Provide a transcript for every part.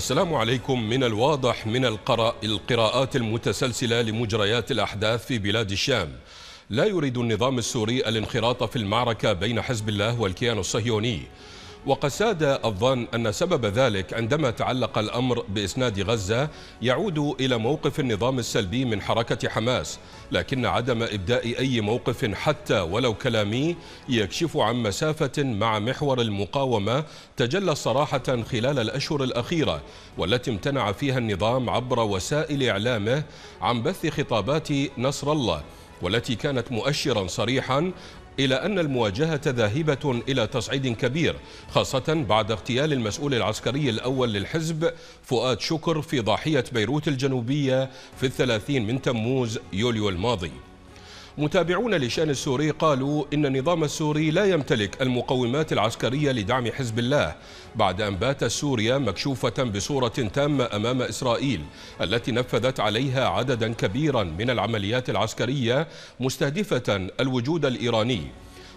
السلام عليكم من الواضح من القراءات المتسلسلة لمجريات الأحداث في بلاد الشام. لا يريد النظام السوري الانخراط في المعركة بين حزب الله والكيان الصهيوني. وقد ساد الظن أن سبب ذلك عندما تعلق الأمر بإسناد غزة يعود إلى موقف النظام السلبي من حركة حماس لكن عدم إبداء أي موقف حتى ولو كلامي يكشف عن مسافة مع محور المقاومة تجلى صراحة خلال الأشهر الأخيرة والتي امتنع فيها النظام عبر وسائل إعلامه عن بث خطابات نصر الله والتي كانت مؤشرا صريحا إلى أن المواجهة ذاهبة إلى تصعيد كبير خاصة بعد اغتيال المسؤول العسكري الأول للحزب فؤاد شكر في ضاحية بيروت الجنوبية في الثلاثين من تموز يوليو الماضي. متابعون لشأن السوري قالوا إن النظام السوري لا يمتلك المقومات العسكرية لدعم حزب الله بعد أن بات سوريا مكشوفة بصورة تامة أمام إسرائيل التي نفذت عليها عددا كبيرا من العمليات العسكرية مستهدفة الوجود الإيراني.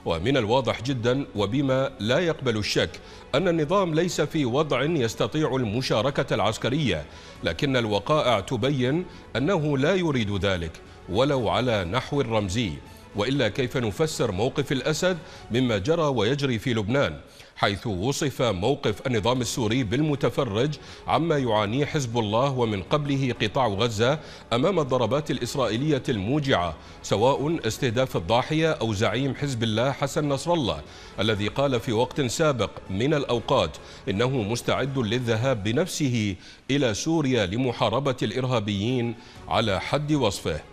ومن الواضح جدا وبما لا يقبل الشك أن النظام ليس في وضع يستطيع المشاركة العسكرية لكن الوقائع تبين أنه لا يريد ذلك. ولو على نحو رمزي وإلا كيف نفسر موقف الأسد مما جرى ويجري في لبنان حيث وصف موقف النظام السوري بالمتفرج عما يعانيه حزب الله ومن قبله قطاع غزة أمام الضربات الإسرائيلية الموجعة سواء استهداف الضاحية أو زعيم حزب الله حسن نصر الله الذي قال في وقت سابق من الأوقات إنه مستعد للذهاب بنفسه إلى سوريا لمحاربة الإرهابيين على حد وصفه.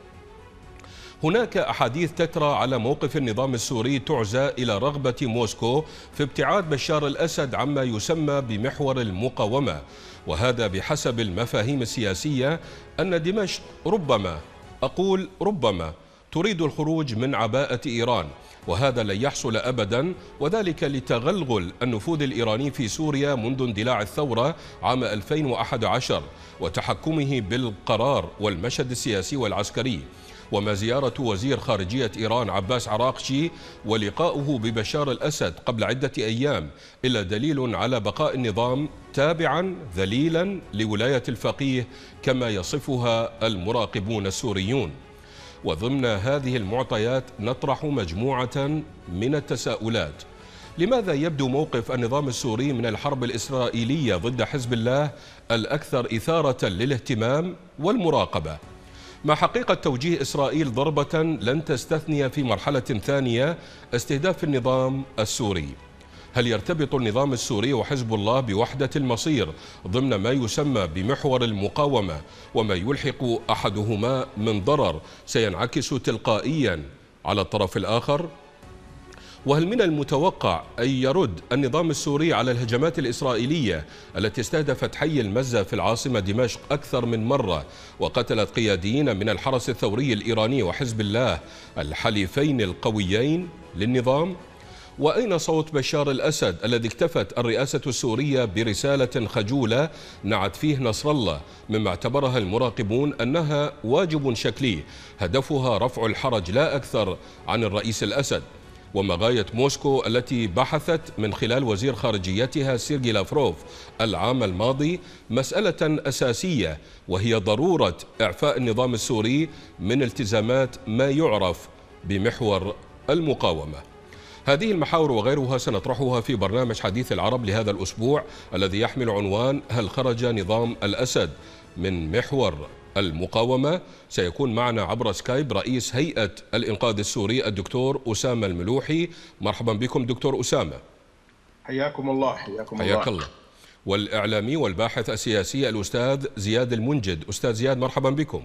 هناك أحاديث تترى على موقف النظام السوري تعزى إلى رغبة موسكو في ابتعاد بشار الأسد عما يسمى بمحور المقاومة. وهذا بحسب المفاهيم السياسية أن دمشق ربما أقول ربما تريد الخروج من عباءة إيران. وهذا لن يحصل أبدا وذلك لتغلغل النفوذ الإيراني في سوريا منذ اندلاع الثورة عام 2011 وتحكمه بالقرار والمشهد السياسي والعسكري. وما زيارة وزير خارجية إيران عباس عراقشي ولقاؤه ببشار الأسد قبل عدة أيام إلا دليل على بقاء النظام تابعا ذليلا لولاية الفقيه كما يصفها المراقبون السوريون. وضمن هذه المعطيات نطرح مجموعة من التساؤلات. لماذا يبدو موقف النظام السوري من الحرب الإسرائيلية ضد حزب الله الأكثر إثارة للاهتمام والمراقبة؟ مع حقيقة توجيه إسرائيل ضربة لن تستثني في مرحلة ثانية استهداف النظام السوري هل يرتبط النظام السوري وحزب الله بوحدة المصير ضمن ما يسمى بمحور المقاومة وما يلحق أحدهما من ضرر سينعكس تلقائيا على الطرف الآخر؟ وهل من المتوقع أن يرد النظام السوري على الهجمات الإسرائيلية التي استهدفت حي المزة في العاصمة دمشق أكثر من مرة وقتلت قياديين من الحرس الثوري الإيراني وحزب الله الحليفين القويين للنظام؟ وأين صوت بشار الأسد الذي اكتفت الرئاسة السورية برسالة خجولة نعت فيه نصر الله مما اعتبرها المراقبون أنها واجب شكلي هدفها رفع الحرج لا أكثر عن الرئيس الأسد وما غاية موسكو التي بحثت من خلال وزير خارجيتها سيرجي لافروف العام الماضي مسألة أساسية وهي ضرورة إعفاء النظام السوري من التزامات ما يعرف بمحور المقاومة. هذه المحاور وغيرها سنطرحها في برنامج حديث العرب لهذا الأسبوع الذي يحمل عنوان هل خرج نظام الأسد من محور المقاومة سيكون معنا عبر سكايب رئيس هيئة الإنقاذ السوري الدكتور أسامة الملوحي. مرحبا بكم دكتور أسامة. حياكم الله حياكم الله. حياك الله. والإعلامي والباحث السياسي الأستاذ زياد المنجد. أستاذ زياد مرحبا بكم.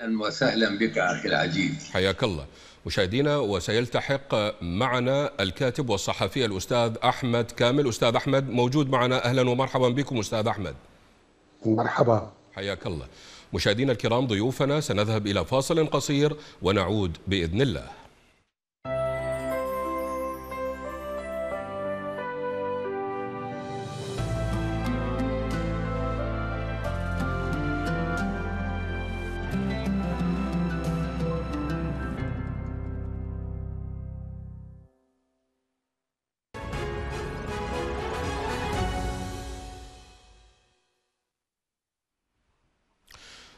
أهلا وسهلا بك أخي العزيز. حياك الله. مشاهدينا وسيلتحق معنا الكاتب والصحفي الأستاذ أحمد كامل. أستاذ أحمد موجود معنا. أهلا ومرحبا بكم أستاذ أحمد. مرحبا. حياك الله. مشاهدينا الكرام ضيوفنا سنذهب إلى فاصل قصير ونعود بإذن الله.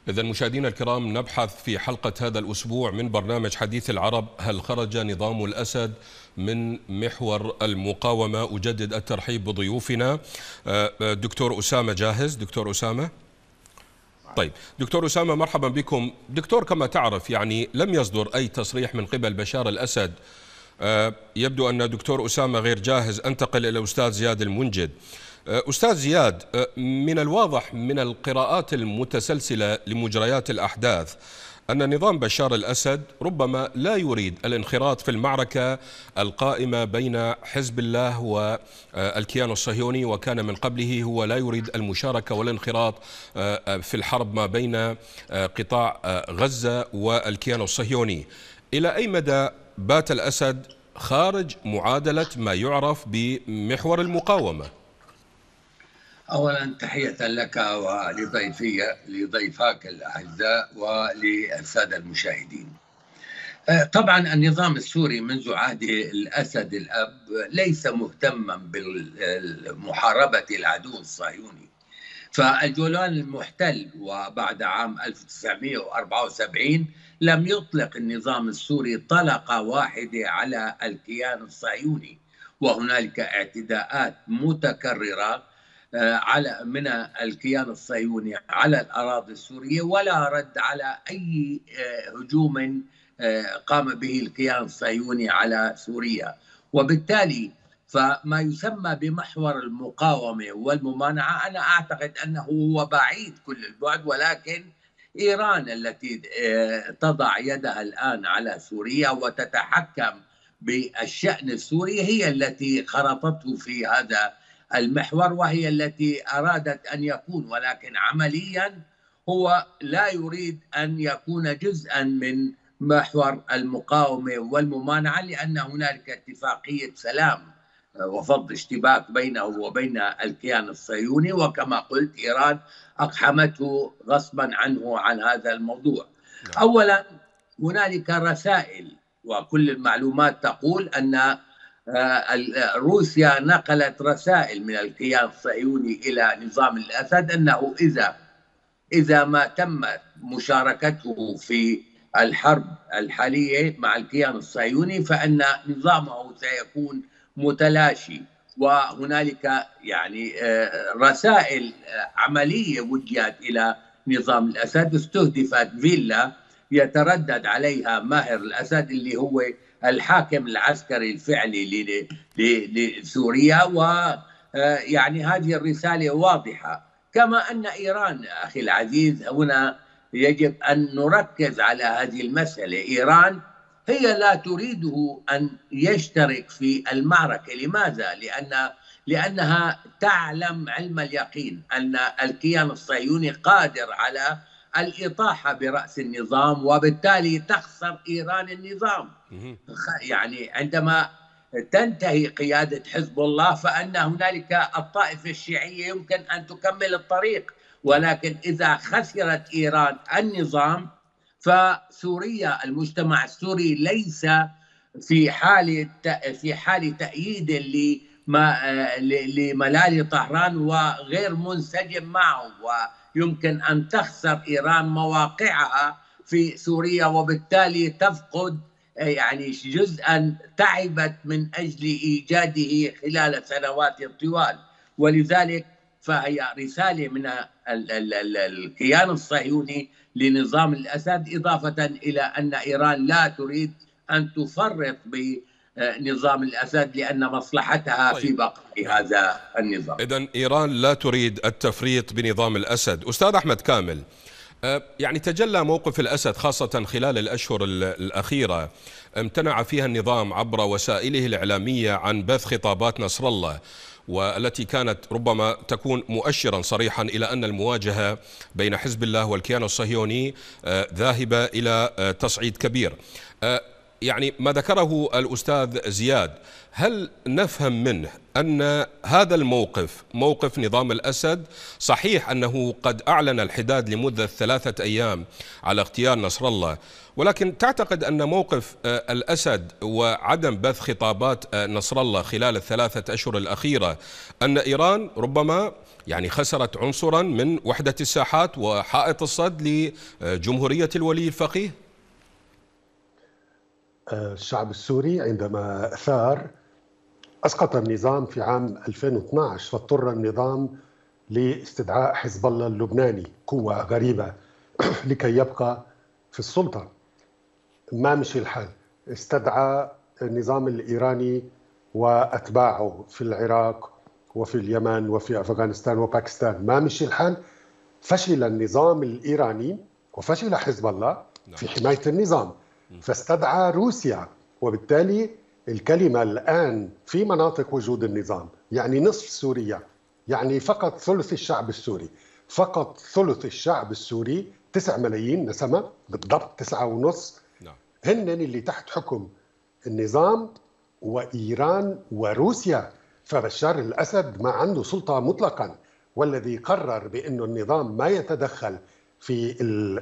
إذا مشاهدينا الكرام نبحث في حلقة هذا الأسبوع من برنامج حديث العرب. هل خرج نظام الأسد من محور المقاومة؟ أجدد الترحيب بضيوفنا. آه، آه، دكتور أسامة جاهز. دكتور أسامة؟ طيب دكتور أسامة مرحبا بكم. دكتور كما تعرف يعني لم يصدر أي تصريح من قبل بشار الأسد. آه، يبدو أن دكتور أسامة غير جاهز. أنتقل إلى أستاذ زياد المنجد. أستاذ زياد آه، من الواضح من القراءات المتسلسلة لمجريات الأحداث أن نظام بشار الأسد ربما لا يريد الانخراط في المعركة القائمة بين حزب الله والكيان الصهيوني وكان من قبله هو لا يريد المشاركة والانخراط في الحرب ما بين قطاع غزة والكيان الصهيوني. إلى أي مدى بات الأسد خارج معادلة ما يعرف بمحور المقاومة؟ اولا تحية لك ولضيفي لضيفاك الأعزاء وللساده المشاهدين. آه، طبعا النظام السوري منذ عهد الأسد الأب ليس مهتما بمحاربه العدو الصهيوني. فالجولان المحتل وبعد عام 1974 لم يطلق النظام السوري طلقة واحدة على الكيان الصهيوني وهنالك اعتداءات متكررة آه، على من الكيان الصهيوني على الأراضي السورية ولا رد على أي آه، هجوم آه، قام به الكيان الصهيوني على سوريا. وبالتالي فما يسمى بمحور المقاومة والممانعة أنا أعتقد أنه هو بعيد كل البعد ولكن إيران التي تضع يدها الآن على سوريا وتتحكم بالشأن السوري هي التي خرطته في هذا المحور وهي التي أرادت أن يكون ولكن عمليا هو لا يريد أن يكون جزءا من محور المقاومة والممانعة لأن هنالك اتفاقية سلام وفض اشتباك بينه وبين الكيان الصهيوني وكما قلت ايران أقحمته غصبا عنه عن هذا الموضوع. نعم. اولا هنالك رسائل وكل المعلومات تقول أن آه، روسيا نقلت رسائل من الكيان الصهيوني إلى نظام الأسد أنه اذا إذا ما تمت مشاركته في الحرب الحالية مع الكيان الصهيوني فإن نظامه سيكون متلاشي. وهنالك يعني آه، رسائل آه، عملية وجهت إلى نظام الأسد استهدفت فيلا يتردد عليها ماهر الأسد اللي هو الحاكم العسكري الفعلي لسوريا و آه، هذه الرسالة واضحة. كما أن إيران أخي العزيز هنا يجب أن نركز على هذه المسألة. إيران هي لا تريده أن يشترك في المعركة. لماذا؟ لأن لأنها تعلم علم اليقين أن الكيان الصهيوني قادر على الإطاحة برأس النظام وبالتالي تخسر إيران النظام. يعني عندما تنتهي قيادة حزب الله فأن هنالك الطائفة الشيعية يمكن أن تكمل الطريق. ولكن إذا خسرت إيران النظام فسوريا المجتمع السوري ليس في حالة في حال تأييد لملالي طهران وغير منسجم معه. يمكن أن تخسر إيران مواقعها في سوريا وبالتالي تفقد آه، يعني جزءا تعبت من أجل إيجاده خلال سنوات طوال ولذلك فهي رسالة من الكيان الصهيوني لنظام الأسد إضافة إلى أن إيران لا تريد أن تفرط ب نظام الأسد لأن مصلحتها طيب. في بقاء هذا النظام. اذا إيران لا تريد التفريط بنظام الأسد، أستاذ أحمد كامل أه، يعني تجلى موقف الأسد خاصة خلال الأشهر الأخيرة امتنع فيها النظام عبر وسائله الإعلامية عن بث خطابات نصر الله والتي كانت ربما تكون مؤشرا صريحا إلى أن المواجهة بين حزب الله والكيان الصهيوني أه، ذاهبة إلى تصعيد كبير يعني ما ذكره الأستاذ زياد هل نفهم منه أن هذا الموقف موقف نظام الأسد صحيح أنه قد أعلن الحداد لمدة ثلاثة أيام على اغتيال نصر الله ولكن تعتقد أن موقف آه، الأسد وعدم بث خطابات آه، نصر الله خلال الثلاثة أشهر الأخيرة أن إيران ربما يعني خسرت عنصرا من وحدة الساحات وحائط الصد لجمهورية الولي الفقيه؟ الشعب السوري عندما ثار أسقط النظام في عام 2012 فاضطر النظام لاستدعاء حزب الله اللبناني قوة غريبة لكي يبقى في السلطة. ما مشي الحال. استدعى النظام الإيراني وأتباعه في العراق وفي اليمن وفي أفغانستان وباكستان. ما مشي الحال. فشل النظام الإيراني وفشل حزب الله في نعم. حماية النظام. فاستدعى روسيا وبالتالي الكلمة الآن في مناطق وجود النظام يعني نصف سوريا يعني فقط ثلث الشعب السوري. فقط ثلث الشعب السوري 9 ملايين نسمة بالضبط تسعة ونص. نعم. هن اللي تحت حكم النظام وإيران وروسيا. فبشار الأسد ما عنده سلطة مطلقا والذي قرر بأن النظام ما يتدخل في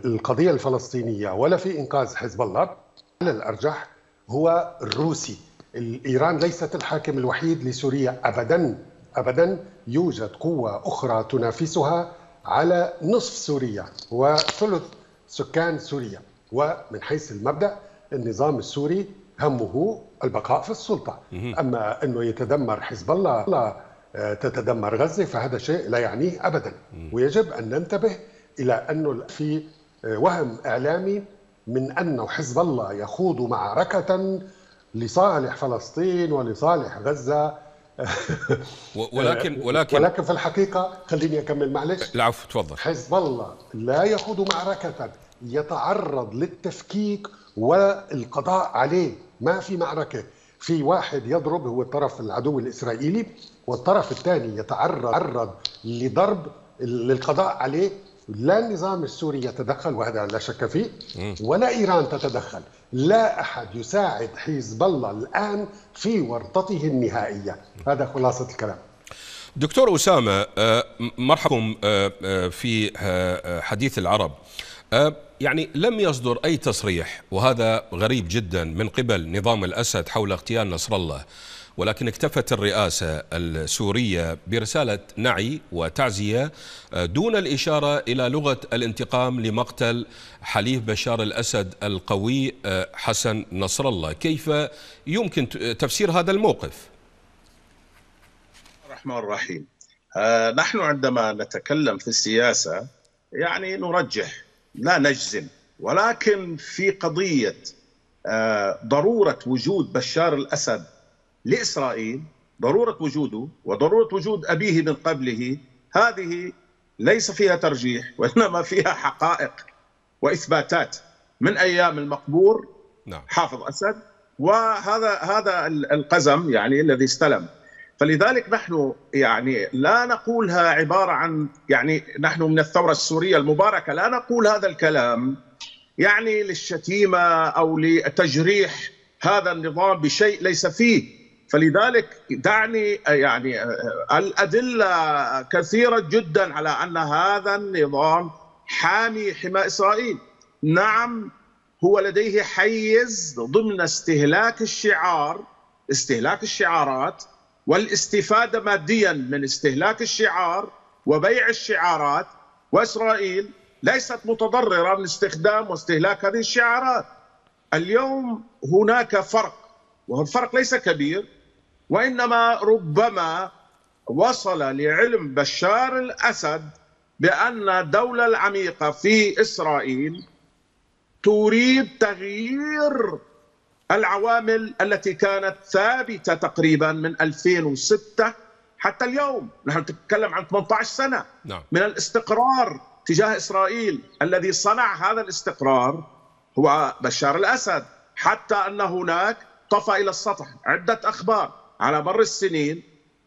القضية الفلسطينية ولا في إنقاذ حزب الله على الأرجح هو الروسي. إيران ليست الحاكم الوحيد لسوريا أبدا. أبدا يوجد قوة أخرى تنافسها على نصف سوريا وثلث سكان سوريا. ومن حيث المبدأ النظام السوري همه البقاء في السلطة. أما أنه يتدمر حزب الله لا تتدمر غزة فهذا شيء لا يعنيه أبدا. ويجب أن ننتبه إلى أنه في وهم إعلامي من أن حزب الله يخوض معركة لصالح فلسطين ولصالح غزة. ولكن ولكن ولكن في الحقيقة خليني أكمل معلش. العفو تفضل. حزب الله لا يخوض معركة يتعرض للتفكيك والقضاء عليه. ما في معركة. في واحد يضرب هو الطرف العدو الإسرائيلي والطرف الثاني يتعرض لضرب للقضاء عليه. لا النظام السوري يتدخل وهذا لا شك فيه ولا إيران تتدخل. لا أحد يساعد حزب الله الآن في ورطته النهائية. هذا خلاصة الكلام. دكتور أسامة آه، مرحبا آه، آه، في حديث العرب. يعني لم يصدر أي تصريح وهذا غريب جدا من قبل نظام الأسد حول اغتيال نصر الله. ولكن اكتفت الرئاسة السورية برسالة نعي وتعزية آه، دون الإشارة إلى لغة الانتقام لمقتل حليف بشار الأسد القوي آه، حسن نصر الله كيف يمكن تفسير هذا الموقف؟ الرحمن الرحيم آه نحن عندما نتكلم في السياسة يعني نرجح لا نجزم ولكن في قضية ضرورة وجود بشار الأسد لإسرائيل ضرورة وجوده وضرورة وجود أبيه من قبله هذه ليس فيها ترجيح وإنما فيها حقائق وإثباتات من أيام المقبور نعم. حافظ أسد. وهذا هذا القزم يعني الذي استلم. فلذلك نحن يعني لا نقولها عبارة عن يعني نحن من الثورة السورية المباركة لا نقول هذا الكلام يعني للشتيمة أو لتجريح هذا النظام بشيء ليس فيه. فلذلك دعني يعني الأدلة كثيرة جدا على أن هذا النظام حامي حماء إسرائيل. نعم هو لديه حيز ضمن استهلاك الشعار استهلاك الشعارات والاستفادة ماديا من استهلاك الشعار وبيع الشعارات. وإسرائيل ليست متضرره من استخدام واستهلاك هذه الشعارات. اليوم هناك فرق والفرق ليس كبير وإنما ربما وصل لعلم بشار الأسد بأن الدولة العميقة في إسرائيل تريد تغيير العوامل التي كانت ثابتة تقريبا من 2006 حتى اليوم. نحن نتكلم عن 18 سنة. نعم. من الاستقرار تجاه إسرائيل الذي صنع هذا الاستقرار هو بشار الأسد. حتى أن هناك طفى إلى السطح. عدة أخبار. على مر السنين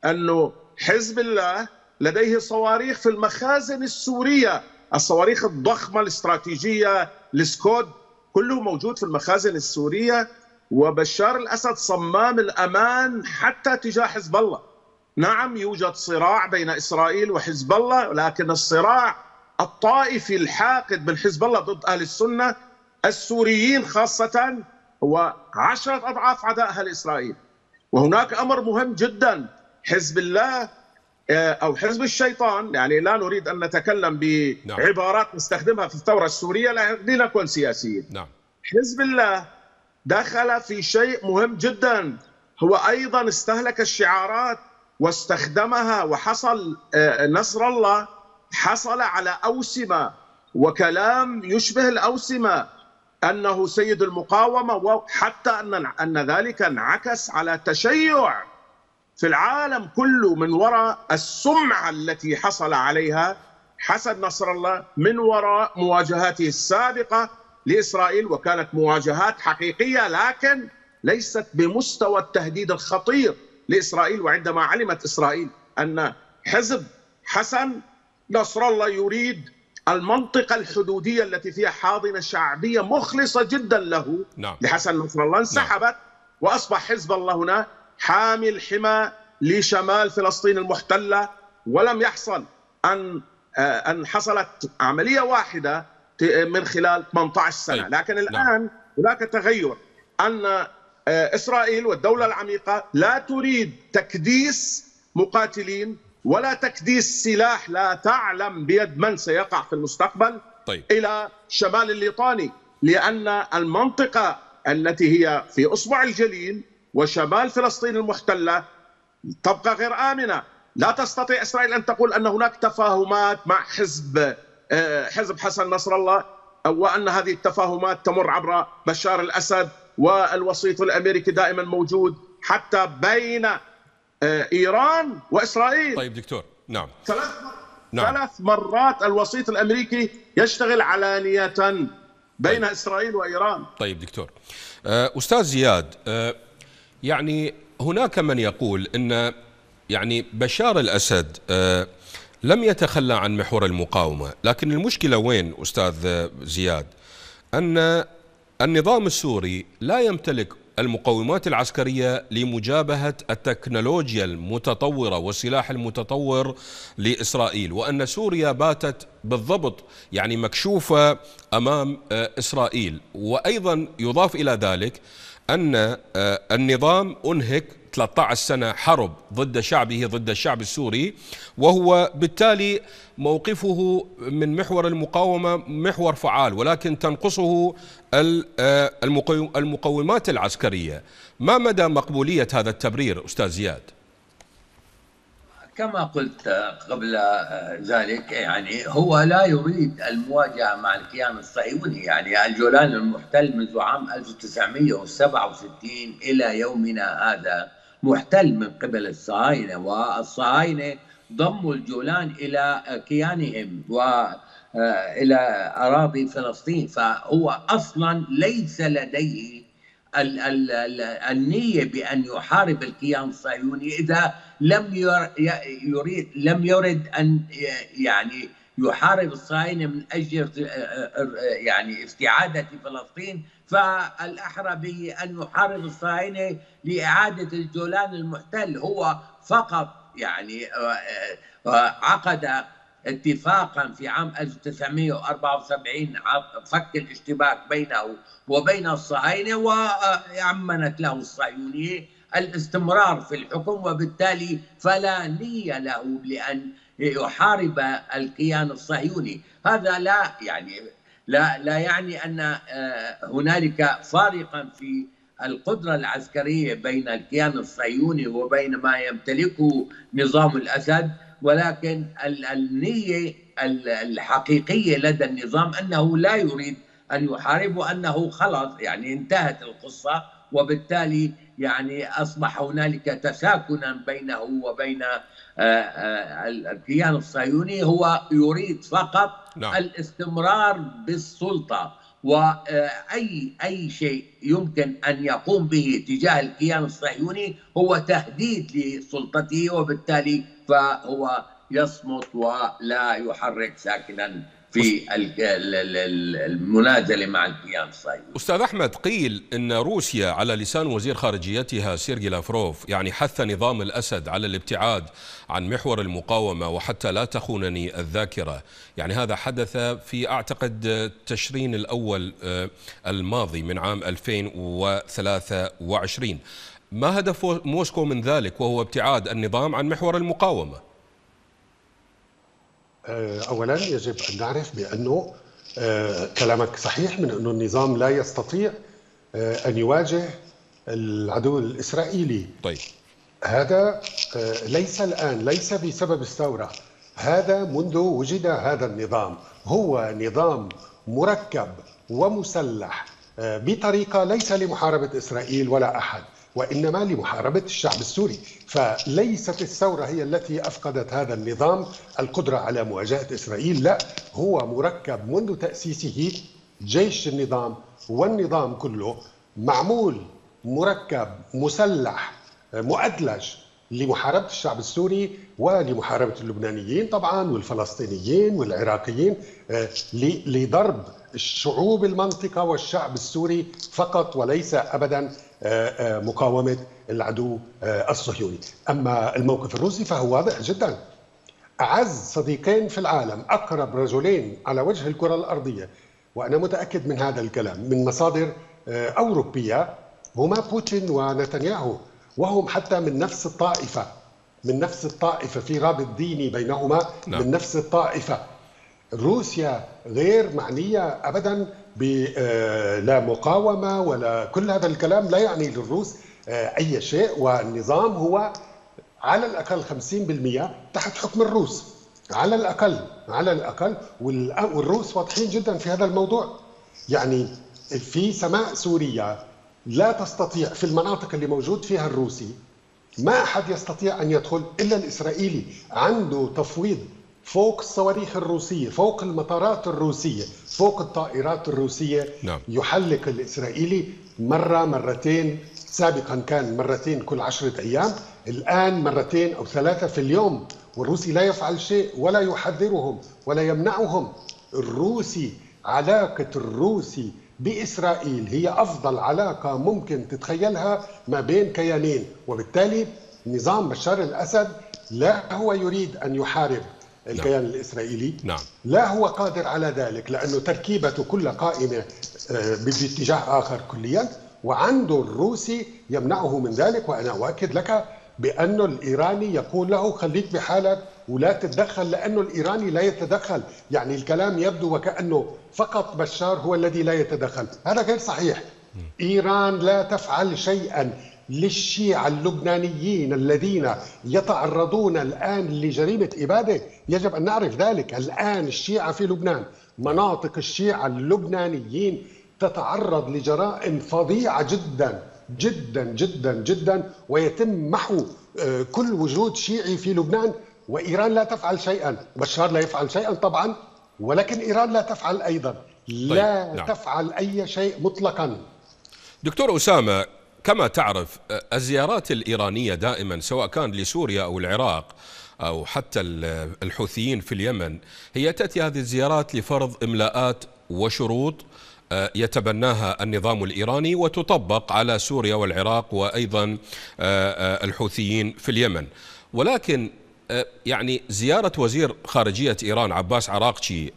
أنه حزب الله لديه صواريخ في المخازن السورية الصواريخ الضخمة الاستراتيجية السكود كله موجود في المخازن السورية وبشار الأسد صمام الأمان حتى تجاه حزب الله. نعم يوجد صراع بين إسرائيل وحزب الله لكن الصراع الطائفي الحاقد من حزب الله ضد أهل السنة السوريين خاصة هو عشرة أضعاف عداء أهل إسرائيل وهناك أمر مهم جدا. حزب الله آه، أو حزب الشيطان يعني لا نريد أن نتكلم بعبارات نستخدمها في الثورة السورية لنكن سياسيين. نعم. حزب الله دخل في شيء مهم جدا. هو أيضا استهلك الشعارات واستخدمها وحصل آه، نصر الله حصل على أوسمة وكلام يشبه الأوسمة. أنه سيد المقاومة وحتى أن أن ذلك انعكس على تشيع في العالم كله من وراء السمعة التي حصل عليها حسن نصر الله من وراء مواجهاته السابقة لإسرائيل وكانت مواجهات حقيقية لكن ليست بمستوى التهديد الخطير لإسرائيل وعندما علمت إسرائيل أن حزب حسن نصر الله يريد المنطقة الحدودية التي فيها حاضنة شعبية مخلصة جدا له نعم. لحسن نصر الله انسحبت نعم. وأصبح حزب الله هنا حامي الحمى لشمال فلسطين المحتلة ولم يحصل أن آه، أن حصلت عملية واحدة من خلال 18 سنة طيب. لكن الآن نعم. هناك تغير أن آه، إسرائيل والدولة العميقة لا تريد تكديس مقاتلين ولا تكديس سلاح لا تعلم بيد من سيقع في المستقبل طيب. إلى شمال الليطاني لأن المنطقة التي هي في أصبع الجليل وشمال فلسطين المحتلة تبقى غير آمنة لا تستطيع إسرائيل أن تقول أن هناك تفاهمات مع حزب آه، حزب حسن نصر الله وان هذه التفاهمات تمر عبر بشار الأسد والوسيط الأمريكي دائما موجود حتى بين إيران وإسرائيل. طيب دكتور نعم. ثلاث نعم. ثلاث مرات الوسيط الأمريكي يشتغل علانية بين طيب. إسرائيل وإيران. طيب دكتور. آه، أستاذ زياد آه، يعني هناك من يقول إن يعني بشار الأسد لم يتخلى عن محور المقاومة. لكن المشكلة وين أستاذ زياد؟ أن النظام السوري لا يمتلك المقومات العسكرية لمجابهة التكنولوجيا المتطورة والسلاح المتطور لإسرائيل وأن سوريا باتت بالضبط يعني مكشوفة أمام آه، إسرائيل. وأيضا يضاف إلى ذلك أن آه، النظام أنهك 13 سنة حرب ضد شعبه ضد الشعب السوري. وهو بالتالي موقفه من محور المقاومة محور فعال ولكن تنقصه آه، المقومات العسكرية. ما مدى مقبولية هذا التبرير أستاذ زياد؟ كما قلت قبل ذلك يعني هو لا يريد المواجهة مع الكيان الصهيوني. يعني الجولان المحتل منذ عام 1967 إلى يومنا هذا محتل من قبل الصهاينة والصهاينة ضموا الجولان إلى كيانهم و إلى أراضي فلسطين. فهو أصلا ليس لديه النية بأن يحارب الكيان الصهيوني إذا لم يريد لم يرد أن يعني يحارب الصهاينه من أجل يعني استعادة فلسطين فالاحرى به أن يحارب الصهاينه لإعادة الجولان المحتل. هو فقط يعني عقد اتفاقا في عام 1974 فك الاشتباك بينه وبين الصهاينة وامنت له الصهيونية الاستمرار في الحكم وبالتالي فلا نية له لأن يحارب الكيان الصهيوني. هذا لا يعني لا لا يعني أن آه، هنالك فارقا في القدرة العسكرية بين الكيان الصهيوني وبين ما يمتلكه نظام الأسد ولكن النية الحقيقية لدى النظام أنه لا يريد أن يحارب وأنه خلاص يعني انتهت القصة وبالتالي يعني أصبح هنالك تساكنا بينه وبين آه، آه، الكيان الصهيوني هو يريد فقط نعم. الاستمرار بالسلطة واي أي شيء يمكن أن يقوم به تجاه الكيان الصهيوني هو تهديد لسلطته وبالتالي فهو يصمت ولا يحرك ساكنا في المنازلة مع الكيان الصهيوني. أستاذ أحمد قيل إن روسيا على لسان وزير خارجيتها سيرجي لافروف يعني حث نظام الأسد على الابتعاد عن محور المقاومة وحتى لا تخونني الذاكرة، يعني هذا حدث في أعتقد تشرين الأول آه، الماضي من عام 2023. ما هدف موسكو من ذلك وهو ابتعاد النظام عن محور المقاومة؟ آه، اولا يجب أن نعرف بأنه آه، كلامك صحيح من أنه النظام لا يستطيع آه، أن يواجه العدو الإسرائيلي. طيب. هذا ليس الآن ليس بسبب الثورة. هذا منذ وجد هذا النظام. هو نظام مركب ومسلح بطريقة ليس لمحاربة إسرائيل ولا أحد. وإنما لمحاربة الشعب السوري، فليست الثورة هي التي أفقدت هذا النظام. القدرة على مواجهة إسرائيل، لا هو مركب منذ تأسيسه جيش النظام والنظام كله معمول مركب مسلح مؤدلج لمحاربة الشعب السوري ولمحاربة اللبنانيين طبعا والفلسطينيين والعراقيين آه، لضرب الشعوب المنطقة والشعب السوري فقط وليس ابدا. مقاومة العدو آه، الصهيوني، أما الموقف الروسي فهو واضح جدا. أعز صديقين في العالم، أقرب رجلين على وجه الكرة الأرضية، وأنا متأكد من هذا الكلام من مصادر أوروبية. هما بوتين ونتنياهو، وهم حتى من نفس الطائفة من نفس الطائفة في رابط ديني بينهما نعم. من نفس الطائفة. روسيا غير معنية ابدا. بلا مقاومة ولا كل هذا الكلام لا يعني للروس آه، أي شيء. والنظام هو على الأقل 50% تحت حكم الروس. على الأقل على الأقل. والروس واضحين جدا في هذا الموضوع. يعني في سماء سوريا لا تستطيع في المناطق اللي موجود فيها الروسي ما أحد يستطيع أن يدخل إلا الإسرائيلي. عنده تفويض فوق الصواريخ الروسية فوق المطارات الروسية فوق الطائرات الروسية نعم. يحلق الإسرائيلي مرة مرتين سابقا كان مرتين كل عشرة أيام الآن مرتين أو ثلاثة في اليوم والروسي لا يفعل شيء ولا يحذرهم ولا يمنعهم الروسي علاقة الروسي بإسرائيل هي أفضل علاقة ممكن تتخيلها ما بين كيانين وبالتالي نظام بشار الأسد لا هو يريد أن يحارب الكيان نعم. الإسرائيلي. نعم. لا هو قادر على ذلك لأنه تركيبته كلها قائمة آه، باتجاه آخر كليا وعنده الروسي يمنعه من ذلك وأنا أؤكد لك بأنه الإيراني يقول له خليك بحالك ولا تتدخل لأنه الإيراني لا يتدخل. يعني الكلام يبدو وكأنه فقط بشار هو الذي لا يتدخل. هذا غير صحيح. إيران لا تفعل شيئا. للشيعة اللبنانيين الذين يتعرضون الآن لجريمة إبادة. يجب أن نعرف ذلك. الآن الشيعة في لبنان مناطق الشيعة اللبنانيين تتعرض لجرائم فظيعة جدا جدا جدا جدا ويتم محو آه، كل وجود شيعي في لبنان. وإيران لا تفعل شيئا. بشار لا يفعل شيئا طبعا ولكن إيران لا تفعل أيضا. طيب، لا طيب. نعم. تفعل أي شيء مطلقا. دكتور أسامة كما تعرف الزيارات الإيرانية دائما سواء كان لسوريا أو العراق أو حتى الحوثيين في اليمن هي تأتي هذه الزيارات لفرض إملاءات وشروط آه، يتبناها النظام الإيراني وتطبق على سوريا والعراق وأيضا آه، آه، الحوثيين في اليمن. ولكن يعني زيارة وزير خارجية إيران عباس عراقشي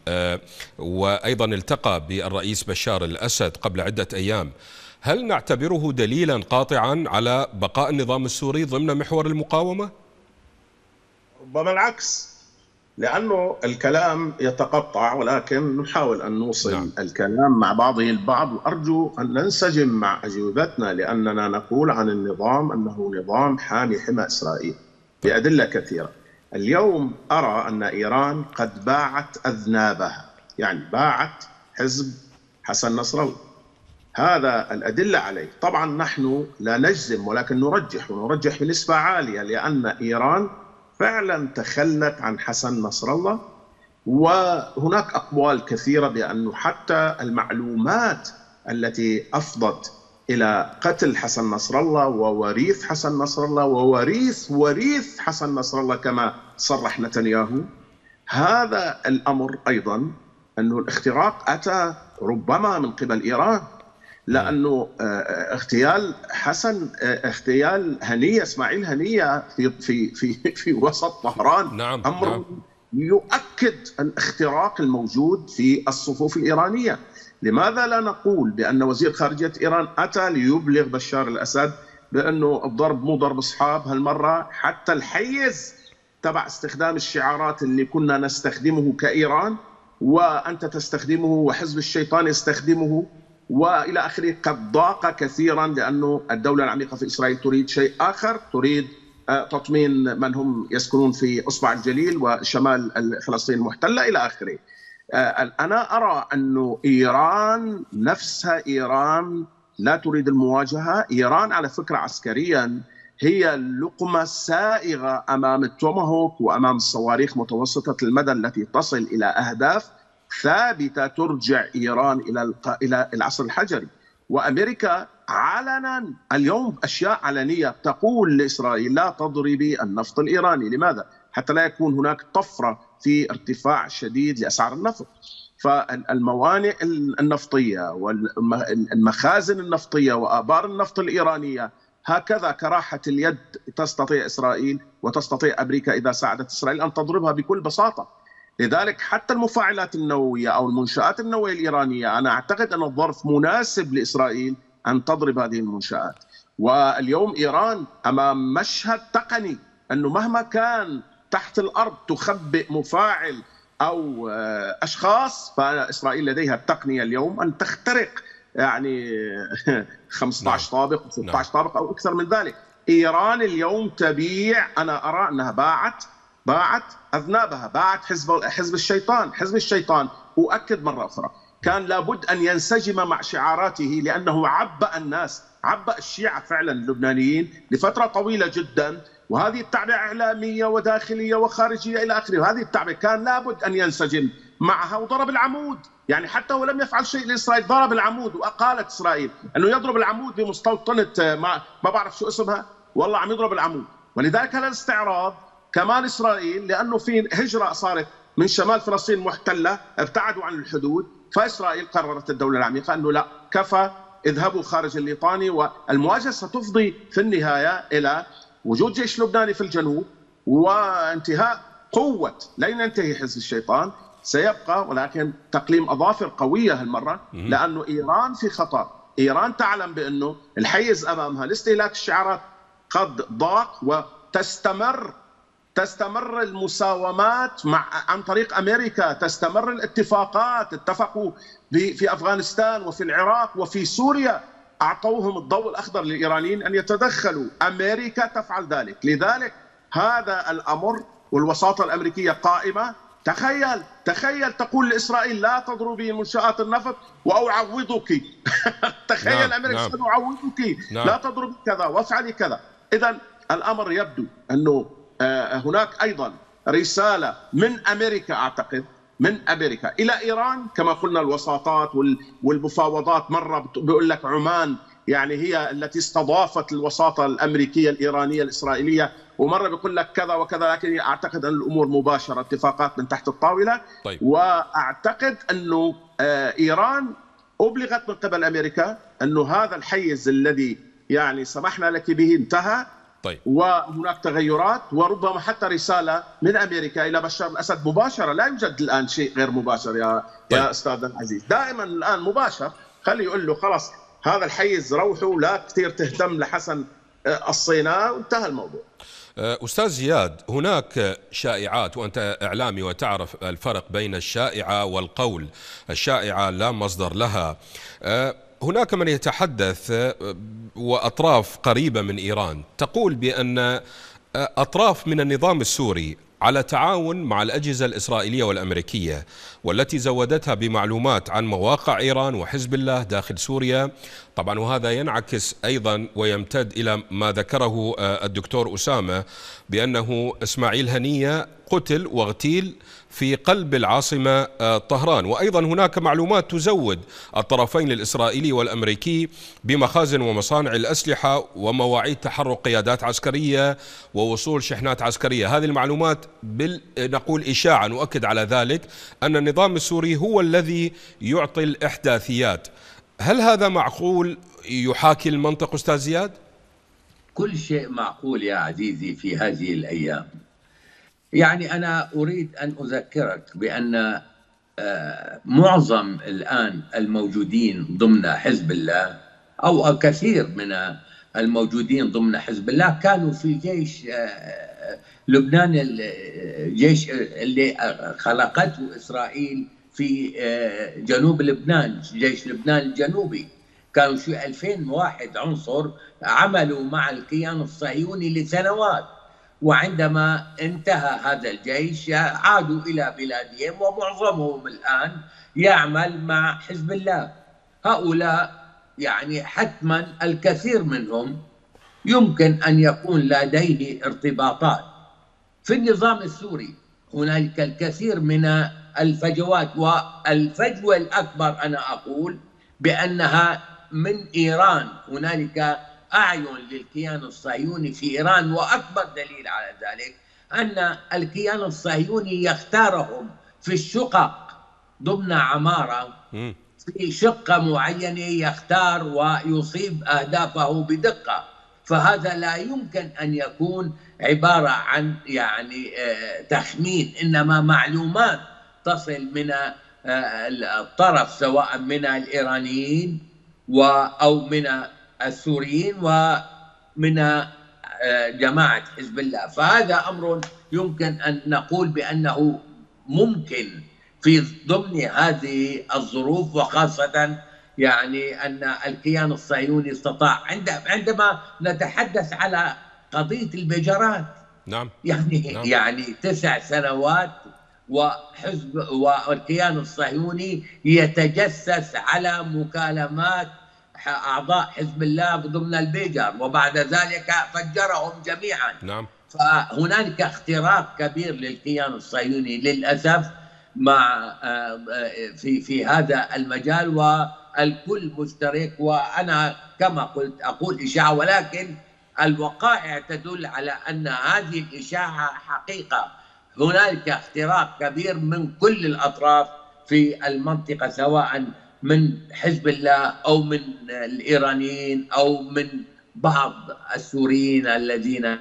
وأيضا التقى بالرئيس بشار الأسد قبل عدة أيام هل نعتبره دليلا قاطعا على بقاء النظام السوري ضمن محور المقاومة؟ ربما العكس لأنه الكلام يتقطع ولكن نحاول أن نوصل نعم. الكلام مع بعضه البعض وارجو أن ننسجم مع أجوبتنا لأننا نقول عن النظام أنه نظام حامي حمى إسرائيل بأدلة كثيرة. اليوم أرى أن إيران قد باعت أذنابها يعني باعت حزب حسن نصر الله هذا الأدلة عليه. طبعا نحن لا نجزم ولكن نرجح ونرجح بنسبة عالية لأن إيران فعلا تخلت عن حسن نصر الله وهناك أقوال كثيرة بأنه حتى المعلومات التي أفضت إلى قتل حسن نصر الله ووريث حسن نصر الله ووريث وريث حسن نصر الله كما صرح نتنياهو هذا الأمر أيضا أنه الاختراق أتى ربما من قبل إيران لأنه آه، اغتيال حسن آه، اغتيال هنية إسماعيل هنية في في في في وسط طهران. نعم أمر نعم. يؤكد الاختراق الموجود في الصفوف الإيرانية. لماذا لا نقول بأن وزير خارجية إيران أتى ليبلغ بشار الأسد بأنه الضرب مو ضرب أصحاب هالمرة؟ حتى الحيز تبع استخدام الشعارات اللي كنا نستخدمه كإيران وأنت تستخدمه وحزب الشيطان يستخدمه وإلى آخره قد ضاق كثيرا لأنه الدولة العميقة في إسرائيل تريد شيء آخر تريد آه، تطمين من هم يسكنون في أصبع الجليل وشمال فلسطين المحتله إلى آخره. آه، أنا أرى انه إيران نفسها إيران لا تريد المواجهة، إيران على فكرة عسكريا هي اللقمه السائغه أمام التوماهوك وأمام الصواريخ متوسطة المدى التي تصل إلى أهداف ثابتة ترجع إيران إلى إلى العصر الحجري وأمريكا علنا اليوم أشياء علنية تقول لإسرائيل لا تضربي النفط الإيراني، لماذا؟ حتى لا يكون هناك طفرة في ارتفاع شديد لأسعار النفط. فالموانئ النفطية والمخازن النفطية وآبار النفط الإيرانية هكذا كراحة اليد تستطيع إسرائيل وتستطيع أمريكا إذا ساعدت إسرائيل أن تضربها بكل بساطة. لذلك حتى المفاعلات النووية أو المنشآت النووية الإيرانية أنا أعتقد أن الظرف مناسب لإسرائيل أن تضرب هذه المنشآت. واليوم إيران أمام مشهد تقني أنه مهما كان تحت الأرض تخبئ مفاعل أو آه، أشخاص فإسرائيل لديها التقنية اليوم أن تخترق يعني 15 نعم. طابق 16 نعم. طابق أو أكثر من ذلك. إيران اليوم تبيع أنا أرى أنها باعت باعت أذنابها باعت حزب حزب الشيطان حزب الشيطان. أؤكد مرة أخرى كان لابد أن ينسجم مع شعاراته لأنه عبأ الناس عبأ الشيعة فعلا اللبنانيين لفترة طويلة جدا. وهذه التعبئة إعلامية وداخلية وخارجية إلى آخره. وهذه التعبئة كان لابد أن ينسجم معها وضرب العمود. يعني حتى ولم يفعل شيء لإسرائيل ضرب العمود وقالت إسرائيل أنه يضرب العمود بمستوطنة ما, ما بعرف شو اسمها. والله عم يضرب العمود. ولذلك هذا الاستعراض كمان إسرائيل لأنه في هجرة صارت من شمال فلسطين محتلة ابتعدوا عن الحدود فإسرائيل قررت الدولة العميقة أنه لا كفى اذهبوا خارج الليطاني والمواجهة ستفضي في النهاية إلى وجود جيش لبناني في الجنوب وانتهاء قوة لن ينتهي حزب الشيطان سيبقى ولكن تقليم أظافر قوية هالمرة لأنه إيران في خطر. إيران تعلم بأنه الحيز أمامها لاستهلاك الشعارات قد ضاق وتستمر تستمر المساومات مع عن طريق أمريكا، تستمر الاتفاقات، اتفقوا في أفغانستان وفي العراق وفي سوريا. أعطوهم الضوء الأخضر للإيرانيين أن يتدخلوا، أمريكا تفعل ذلك، لذلك هذا الأمر والوساطة الأمريكية قائمة، تخيل تخيل تقول لإسرائيل لا تضربي منشآت النفط وأعوضك. تخيل نعم أمريكا نعم. ساعوضك نعم. لا تضربي كذا وافعلي كذا، اذا الأمر يبدو أنه هناك أيضا رسالة من أمريكا أعتقد من أمريكا إلى إيران كما قلنا الوساطات والمفاوضات مرة بيقول لك عمان يعني هي التي استضافت الوساطة الأمريكية الإيرانية الإسرائيلية ومرة بيقول لك كذا وكذا لكن أعتقد أن الأمور مباشرة اتفاقات من تحت الطاولة طيب. وأعتقد أنه آه، إيران أبلغت من قبل أمريكا أنه هذا الحيز الذي يعني سمحنا لك به انتهى طيب. وهناك تغيرات وربما حتى رسالة من أمريكا إلى بشار الأسد مباشرة لا يوجد الآن شيء غير مباشر يا طيب. يا أستاذ العزيز دائما الآن مباشر خلي يقول له خلاص هذا الحيز روحوا لا كثير تهتم لحسن آه، الصيناء وانتهى الموضوع آه، أستاذ زياد هناك شائعات وأنت إعلامي وتعرف الفرق بين الشائعة والقول الشائعة لا مصدر لها آه، هناك من يتحدث آه، وأطراف قريبة من إيران تقول بأن آه، أطراف من النظام السوري على تعاون مع الأجهزة الإسرائيلية والأمريكية والتي زودتها بمعلومات عن مواقع إيران وحزب الله داخل سوريا. طبعا وهذا ينعكس أيضا ويمتد إلى ما ذكره آه، الدكتور أسامة بأنه إسماعيل هنية قتل واغتيل في قلب العاصمة آه، طهران. وأيضا هناك معلومات تزود الطرفين الإسرائيلي والأمريكي بمخازن ومصانع الأسلحة ومواعيد تحرك قيادات عسكرية ووصول شحنات عسكرية. هذه المعلومات بال... نقول إشاعة نؤكد على ذلك أن النظام السوري هو الذي يعطي الإحداثيات. هل هذا معقول يحاكي المنطق أستاذ زياد؟ كل شيء معقول يا عزيزي في هذه الأيام. يعني أنا أريد أن أذكرك بأن آه، معظم الآن الموجودين ضمن حزب الله أو كثير من الموجودين ضمن حزب الله كانوا في جيش آه، لبنان الجيش اللي خلقته إسرائيل في آه، جنوب لبنان جيش لبنان الجنوبي. كانوا في 2001 عنصر عملوا مع الكيان الصهيوني لسنوات. وعندما انتهى هذا الجيش عادوا إلى بلادهم ومعظمهم الآن يعمل مع حزب الله. هؤلاء يعني حتما الكثير منهم يمكن أن يكون لديه ارتباطات. في النظام السوري هنالك الكثير من الفجوات والفجوه الأكبر أنا أقول بأنها من إيران. هنالك أعين للكيان الصهيوني في إيران وأكبر دليل على ذلك أن الكيان الصهيوني يختارهم في الشقق ضمن عمارة. في شقة معينة يختار ويصيب أهدافه بدقة. فهذا لا يمكن أن يكون عبارة عن يعني آه، تخمين إنما معلومات تصل من آه، الطرف سواء من الإيرانيين أو من السوريين ومن آه، جماعة حزب الله. فهذا أمر يمكن أن نقول بأنه ممكن في ضمن هذه الظروف وخاصة يعني أن الكيان الصهيوني استطاع عندما نتحدث على قضية البجرات. نعم. يعني نعم. يعني تسع سنوات وحزب والكيان الصهيوني يتجسس على مكالمات أعضاء حزب الله ضمن البيجر وبعد ذلك فجرهم جميعا. نعم. فهنالك اختراق كبير للكيان الصهيوني للأسف مع آه، في في هذا المجال والكل مشترك. وأنا كما قلت أقول إشاعة ولكن الوقائع تدل على أن هذه الإشاعة حقيقة. هنالك اختراق كبير من كل الأطراف في المنطقة سواء من حزب الله أو من الإيرانيين أو من بعض السوريين الذين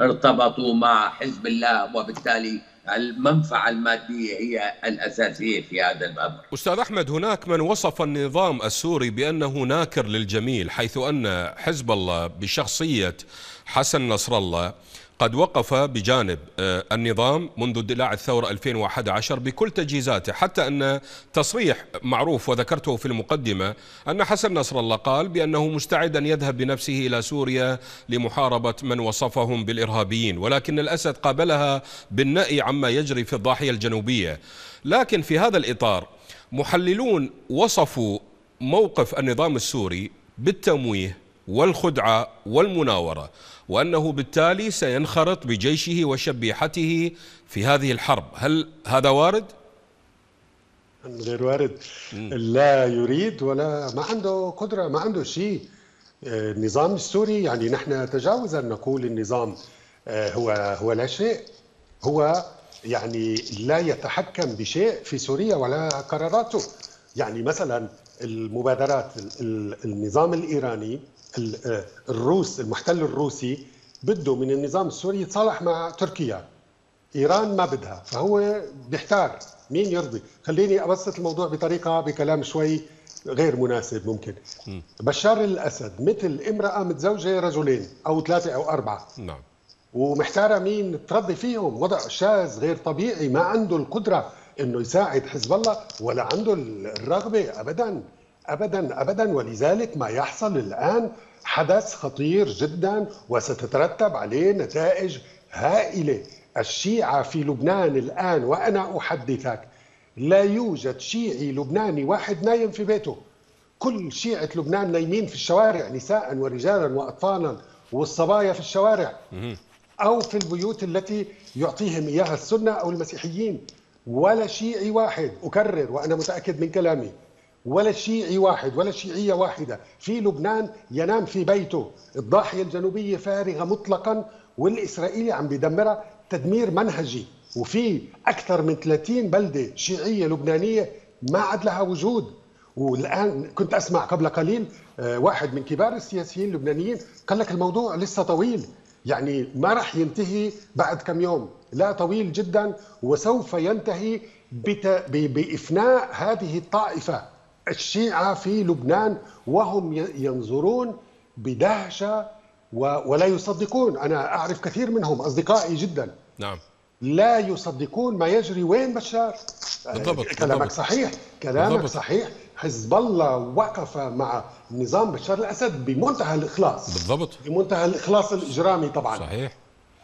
ارتبطوا مع حزب الله وبالتالي المنفعة المادية هي الأساسية في هذا الأمر أستاذ أحمد هناك من وصف النظام السوري بأنه ناكر للجميل حيث أن حزب الله بشخصية حسن نصر الله قد وقف بجانب آه، النظام منذ اندلاع الثورة 2011 بكل تجهيزاته حتى أن تصريح معروف وذكرته في المقدمة أن حسن نصر الله قال بأنه مستعد أن يذهب بنفسه إلى سوريا لمحاربة من وصفهم بالإرهابيين ولكن الأسد قابلها بالنأي عما يجري في الضاحية الجنوبية. لكن في هذا الإطار محللون وصفوا موقف النظام السوري بالتمويه والخدعة والمناورة. وأنه بالتالي سينخرط بجيشه وشبيحته في هذه الحرب. هل هذا وارد؟ غير وارد. لا يريد ولا ما عنده قدرة ما عنده شيء. آه، النظام السوري يعني نحن تجاوزا نقول النظام آه، هو هو لا شيء. هو يعني لا يتحكم بشيء في سوريا ولا قراراته. يعني مثلا المبادرات النظام الإيراني الروس المحتل الروسي بده من النظام السوري يتصالح مع تركيا. إيران ما بدها فهو بيحتار مين يرضي. خليني أبسط الموضوع بطريقة بكلام شوي غير مناسب ممكن. م. بشار الأسد مثل امرأة متزوجة رجلين أو ثلاثة أو أربعة. نعم. ومحتارة مين ترضي فيهم. وضع شاذ غير طبيعي ما عنده القدرة إنه يساعد حزب الله ولا عنده الرغبة ابدا ابدا ابدا. ولذلك ما يحصل الآن حدث خطير جدا وستترتب عليه نتائج هائلة. الشيعة في لبنان الآن وأنا أحدثك لا يوجد شيعي لبناني واحد نايم في بيته. كل شيعة لبنان نايمين في الشوارع نساء ورجالا وأطفالا والصبايا في الشوارع. أو في البيوت التي يعطيهم إياها السنة أو المسيحيين. ولا شيعي واحد. أكرر وأنا متأكد من كلامي. ولا شيعي واحد ولا شيعية واحدة. في لبنان ينام في بيته. الضاحية الجنوبية فارغة مطلقا والإسرائيلي عم بيدمرها تدمير منهجي. وفي أكثر من 30 بلدة شيعية لبنانية ما عاد لها وجود. والآن كنت أسمع قبل قليل آه، واحد من كبار السياسيين اللبنانيين قال لك الموضوع لسه طويل. يعني ما راح ينتهي بعد كم يوم. لا طويل جدا وسوف ينتهي بإفناء هذه الطائفة الشيعة في لبنان وهم ينظرون بدهشة ولا يصدقون. أنا أعرف كثير منهم أصدقائي جدا. نعم. لا يصدقون ما يجري وين بشار. بالضبط كلامك بالضبط. صحيح كلامك بالضبط. صحيح. حزب الله وقف مع نظام بشار الأسد بمنتهى الإخلاص. بالضبط. بمنتهى الإخلاص الإجرامي طبعا. صحيح.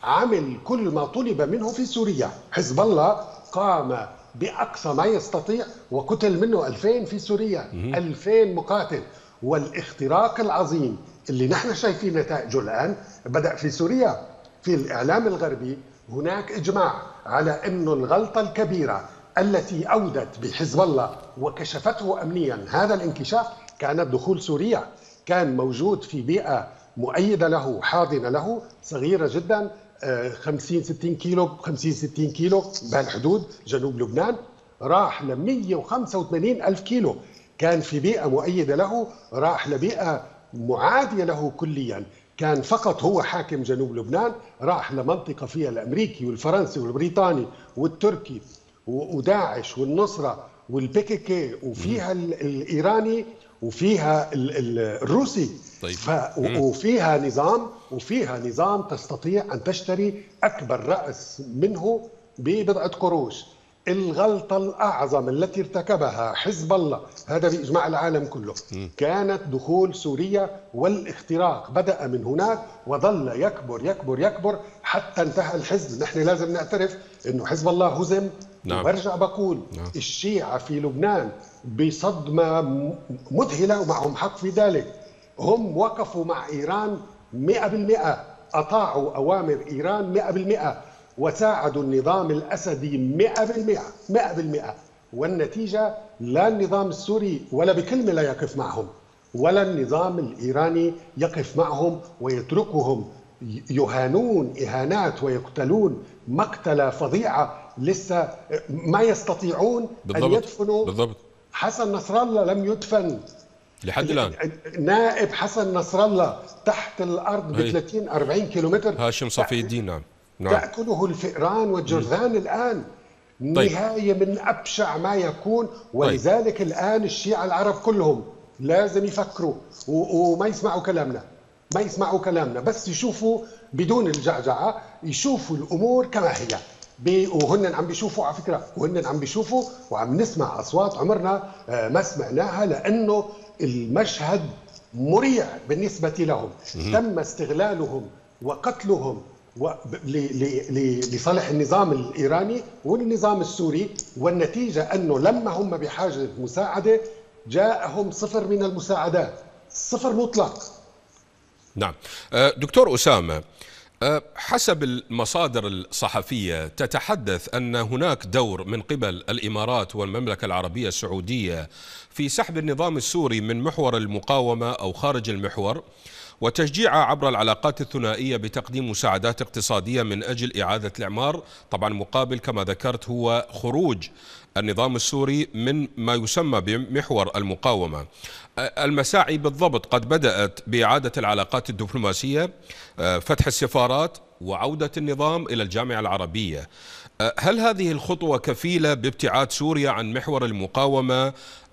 عمل كل ما طلب منه في سوريا. حزب الله قام بأقصى ما يستطيع وقتل منه 2000 في سوريا. 2000 مقاتل. والاختراق العظيم اللي نحن شايفين نتائجه الآن بدأ في سوريا. في الإعلام الغربي هناك إجماع على انه الغلطة الكبيرة التي أودت بحزب الله وكشفته امنيا هذا الانكشاف كانت دخول سوريا. كان موجود في بيئة مؤيدة له حاضنة له صغيرة جدا. 50 60 كيلو 50 60 كيلو بهالحدود جنوب لبنان. راح ل 185 ألف كيلو. كان في بيئة مؤيدة له راح لبيئة معادية له كليا. كان فقط هو حاكم جنوب لبنان راح لمنطقة فيها الأمريكي والفرنسي والبريطاني والتركي وداعش والنصرة والبيكيكي وفيها الإيراني وفيها الروسي. طيب. ف... وفيها نظام وفيها نظام تستطيع أن تشتري أكبر رأس منه ببضعة قروش. الغلطة الأعظم التي ارتكبها حزب الله هذا بإجماع العالم كله كانت دخول سوريا والاختراق. بدأ من هناك وظل يكبر يكبر يكبر حتى انتهى الحزب. نحن لازم نعترف إنه حزب الله هزم نعم. وبرجع بقول نعم. الشيعة في لبنان بصدمة مذهلة ومعهم حق في ذلك هم وقفوا مع إيران مئة بالمئة أطاعوا أوامر إيران مئة بالمئة وساعدوا النظام الأسدي مئة بالمئة مئة بالمئة والنتيجة لا النظام السوري ولا بكلمة لا يقف معهم ولا النظام الإيراني يقف معهم ويتركهم يهانون إهانات ويقتلون مقتلة فظيعة لسه ما يستطيعون بالضبط. أن يدفنوا. بالضبط. حسن نصر الله لم يدفن. لحد الآن. نائب حسن نصر الله تحت الأرض ب هي. 30 40 كيلومتر. هاشم صفي الدين نعم. نعم. تأكله الفئران والجرذان الآن. نهاية من أبشع ما يكون ولذلك الآن الشيعة العرب كلهم لازم يفكروا وما يسمعوا كلامنا. ما يسمعوا كلامنا. بس يشوفوا بدون الجعجعة يشوفوا الأمور كما هي. وهن عم بيشوفوا على فكرة وهن عم بيشوفوا وعم نسمع أصوات عمرنا آه، ما سمعناها لأنه المشهد مريع بالنسبة لهم. تم استغلالهم وقتلهم و- لصالح النظام الإيراني والنظام السوري والنتيجة أنه لما هم بحاجة مساعده جاءهم صفر من المساعدات صفر مطلق. نعم. آه، دكتور أسامة آه، حسب المصادر الصحفية تتحدث أن هناك دور من قبل الإمارات والمملكة العربية السعودية في سحب النظام السوري من محور المقاومة أو خارج المحور وتشجيعه عبر العلاقات الثنائية بتقديم مساعدات اقتصادية من أجل إعادة الإعمار. طبعا مقابل كما ذكرت هو خروج النظام السوري من ما يسمى بمحور المقاومة. المساعي بالضبط قد بدأت بإعادة العلاقات الدبلوماسية فتح السفارات وعودة النظام إلى الجامعة العربية. هل هذه الخطوة كفيلة بابتعاد سوريا عن محور المقاومة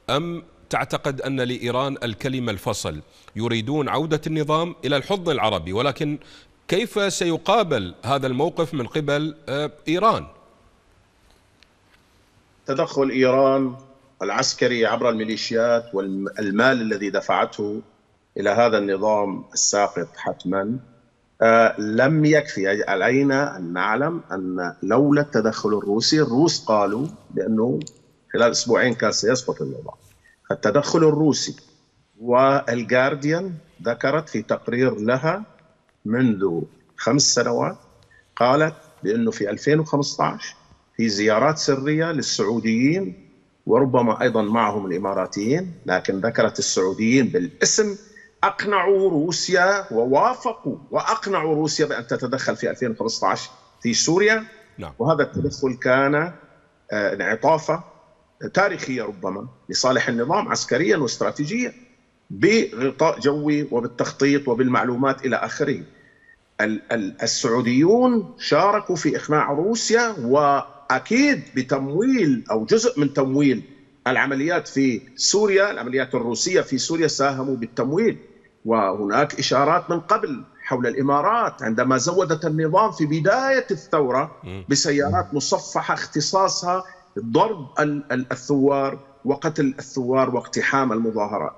أم تعتقد أن لإيران الكلمة الفصل؟ يريدون عودة النظام إلى الحضن العربي ولكن كيف سيقابل هذا الموقف من قبل إيران؟ تدخل إيران العسكري عبر الميليشيات والمال الذي دفعته إلى هذا النظام الساقط حتما. آه لم يكفي علينا أن نعلم أن لولا التدخل الروسي الروس قالوا بأنه خلال أسبوعين كان سيسقط النظام التدخل الروسي والجارديان ذكرت في تقرير لها منذ خمس سنوات قالت بأنه في 2015 في زيارات سرية للسعوديين وربما أيضا معهم الإماراتيين لكن ذكرت السعوديين بالاسم أقنعوا روسيا ووافقوا وأقنعوا روسيا بأن تتدخل في 2015 في سوريا نعم. وهذا التدخل كان آه، انعطافة تاريخية ربما لصالح النظام عسكريا واستراتيجيا بغطاء جوي وبالتخطيط وبالمعلومات إلى آخره. السعوديون شاركوا في إقناع روسيا واكيد بتمويل أو جزء من تمويل العمليات في سوريا، العمليات الروسية في سوريا ساهموا بالتمويل. وهناك إشارات من قبل حول الإمارات عندما زودت النظام في بداية الثورة بسيارات مصفحة اختصاصها ضرب الثوار وقتل الثوار واقتحام المظاهرات.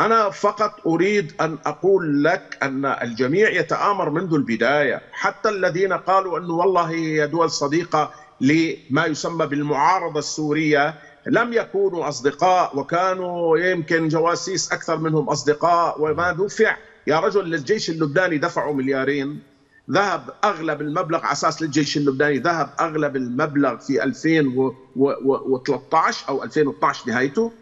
أنا فقط أريد أن أقول لك أن الجميع يتآمر منذ البداية، حتى الذين قالوا انه والله هي دول صديقة لما يسمى بالمعارضة السورية. لم يكونوا أصدقاء وكانوا يمكن جواسيس أكثر منهم أصدقاء. وما دفع. يا رجل للجيش اللبناني دفعوا مليارين. ذهب أغلب المبلغ على أساس للجيش اللبناني ذهب أغلب المبلغ في 2013 أو 2012 نهايته.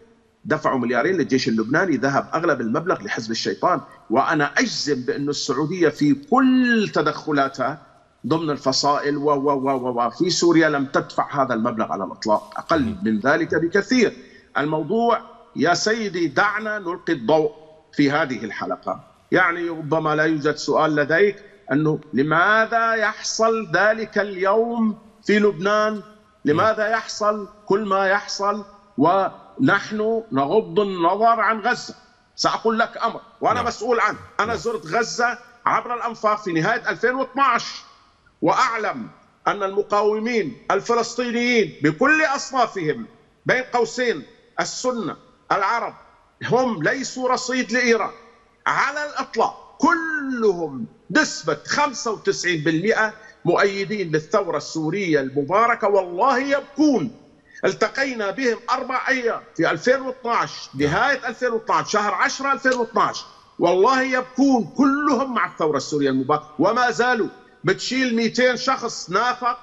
دفعوا مليارين للجيش اللبناني ذهب أغلب المبلغ لحزب الشيطان. وأنا أجزم بانه السعودية في كل تدخلاتها ضمن الفصائل و و و و في سوريا لم تدفع هذا المبلغ على الإطلاق أقل من ذلك بكثير الموضوع يا سيدي دعنا نلقي الضوء في هذه الحلقة يعني ربما لا يوجد سؤال لديك أنه لماذا يحصل ذلك اليوم في لبنان؟ لماذا يحصل كل ما يحصل ونحن نغض النظر عن غزة؟ سأقول لك أمر وأنا نعم. مسؤول عنه، أنا نعم. زرت غزة عبر الأنفاق في نهاية 2012 وأعلم أن المقاومين الفلسطينيين بكل أصنافهم بين قوسين السنة العرب هم ليسوا رصيد لإيران. على الإطلاق كلهم نسبة 95% مؤيدين للثورة السورية المباركة والله يبكون. التقينا بهم أربع أيام في 2012 نهاية 2012 شهر 10 2012 والله يبكون كلهم مع الثورة السورية المباركة. وما زالوا بتشيل 200 شخص نافق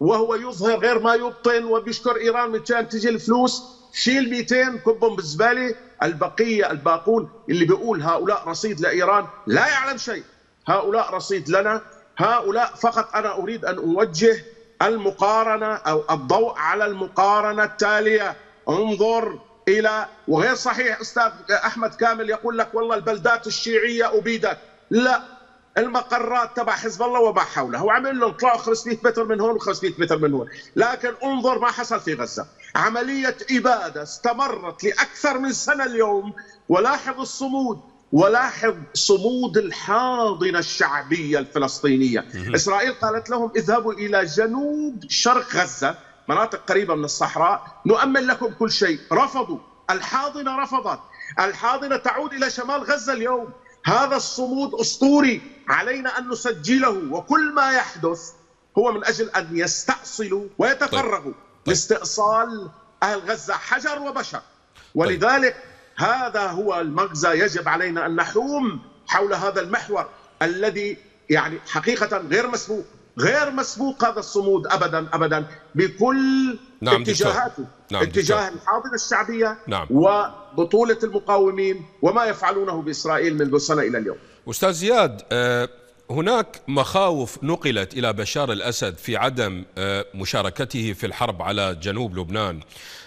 وهو يظهر غير ما يبطن وبيشكر إيران مشان تجي الفلوس. شيل 200 كبهم بالزباله البقية الباقون اللي بيقول هؤلاء رصيد لإيران لا يعلم شيء. هؤلاء رصيد لنا. هؤلاء فقط أنا أريد أن أوجه المقارنة أو الضوء على المقارنة التالية. انظر إلى وغير صحيح أستاذ أحمد كامل يقول لك والله البلدات الشيعية أبيدت. لا. المقرات تبع حزب الله وما حوله. وعمل لهم طلعوا 500 متر من هون و500 متر من هون. لكن انظر ما حصل في غزة. عملية إبادة استمرت لأكثر من سنة اليوم. ولاحظ الصمود. ولاحظ صمود الحاضنة الشعبية الفلسطينية. إسرائيل قالت لهم اذهبوا إلى جنوب شرق غزة مناطق قريبة من الصحراء. نؤمن لكم كل شيء. رفضوا. الحاضنة رفضت. الحاضنة تعود إلى شمال غزة اليوم. هذا الصمود أسطوري. علينا أن نسجله وكل ما يحدث هو من أجل أن يستأصلوا ويتفرغوا طيب. طيب. لاستئصال أهل غزة حجر وبشر ولذلك طيب. هذا هو المغزى يجب علينا أن نحوم حول هذا المحور الذي يعني حقيقة غير مسبوق غير مسبوق هذا الصمود ابدا ابدا بكل نعم اتجاهاته نعم اتجاه الحاضنة الشعبية نعم وبطولة المقاومين وما يفعلونه بإسرائيل منذ سنة إلى اليوم. أستاذ زياد آه، هناك مخاوف نقلت إلى بشار الأسد في عدم آه، مشاركته في الحرب على جنوب لبنان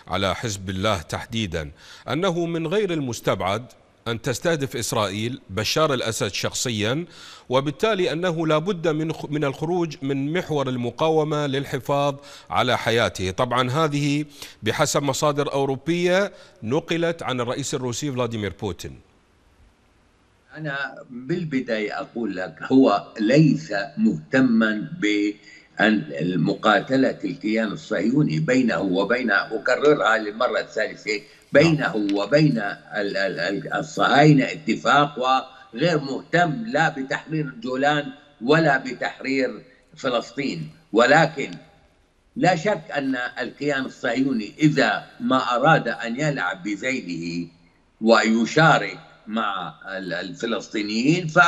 على حزب الله تحديدا. أنه من غير المستبعد أن تستهدف إسرائيل بشار الأسد شخصيا وبالتالي أنه لا بد من من الخروج من محور المقاومة للحفاظ على حياته. طبعا هذه بحسب مصادر أوروبية نقلت عن الرئيس الروسي فلاديمير بوتين. أنا بالبداية أقول لك هو ليس مهتما ب المقاتلة الكيان الصهيوني بينه وبين أكررها للمرة الثالثة بينه وبين الصهاينة اتفاق وغير مهتم لا بتحرير الجولان ولا بتحرير فلسطين. ولكن لا شك أن الكيان الصهيوني إذا ما أراد أن يلعب بذيله ويشارك مع الفلسطينيين ف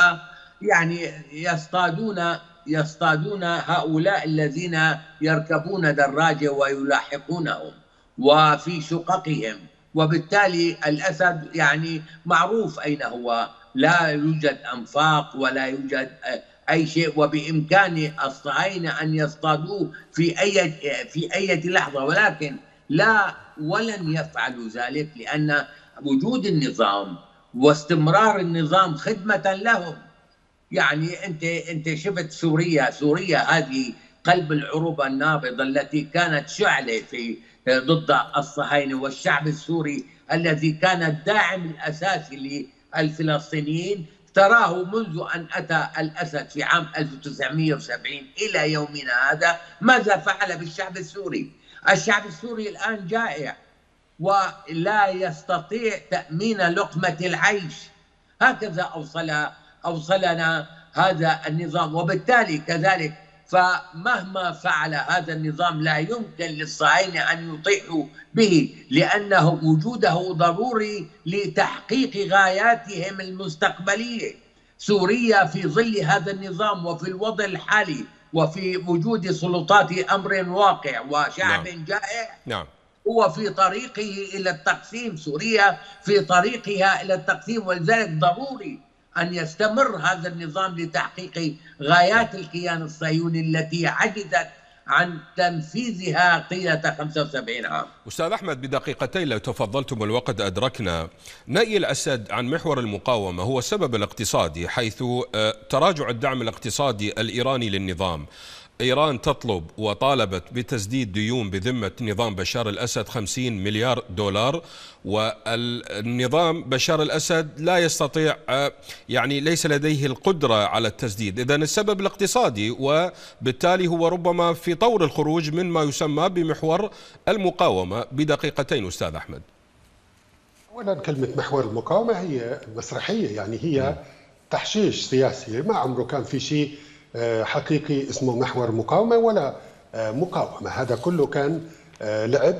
يعني يصطادون يصطادون هؤلاء الذين يركبون دراجة ويلاحقونهم وفي شققهم. وبالتالي الأسد يعني معروف أين هو. لا يوجد أنفاق ولا يوجد أي شيء. وبإمكان الصهاينة أن يصطادوه في اي في أي لحظة. ولكن لا ولن يفعلوا ذلك لأن وجود النظام واستمرار النظام خدمة لهم. يعني أنت أنت شفت سوريا سوريا هذه قلب العروبه النابضه التي كانت شعلة في ضد الصهاينة والشعب السوري الذي كان الداعم الأساسي للفلسطينيين. تراه منذ أن أتى الأسد في عام 1970 إلى يومنا هذا. ماذا فعل بالشعب السوري؟ الشعب السوري الآن جائع. ولا يستطيع تأمين لقمة العيش هكذا اوصل أوصلنا هذا النظام وبالتالي كذلك فمهما فعل هذا النظام لا يمكن للصهاينة أن يطيحوا به لأنه وجوده ضروري لتحقيق غاياتهم المستقبلية. سوريا في ظل هذا النظام وفي الوضع الحالي وفي وجود سلطات أمر واقع وشعب نعم. جائع نعم هو في طريقه إلى التقسيم سوريا في طريقها إلى التقسيم ولذلك ضروري أن يستمر هذا النظام لتحقيق غايات الكيان الصهيوني التي عجزت عن تنفيذها طيلة 75 عام. أستاذ أحمد بدقيقتين لو تفضلتم الوقت أدركنا. نأي الأسد عن محور المقاومة هو السبب الاقتصادي حيث آه، تراجع الدعم الاقتصادي الإيراني للنظام. إيران تطلب وطالبت بتسديد ديون بذمة نظام بشار الأسد 50 مليار دولار والنظام بشار الأسد لا يستطيع يعني ليس لديه القدرة على التسديد. إذا السبب الاقتصادي وبالتالي هو ربما في طور الخروج من ما يسمى بمحور المقاومة. بدقيقتين أستاذ أحمد. أولا كلمة محور المقاومة هي مسرحية يعني هي تحشيش سياسي. ما عمره كان في شيء حقيقي اسمه محور مقاومة ولا آه، مقاومة. هذا كله كان آه، لعب